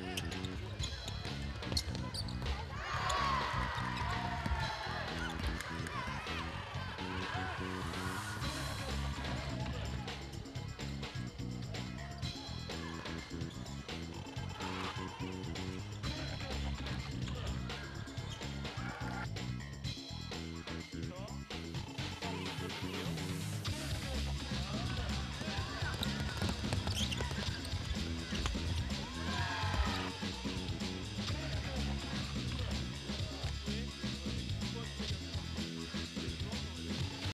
Mm-hmm.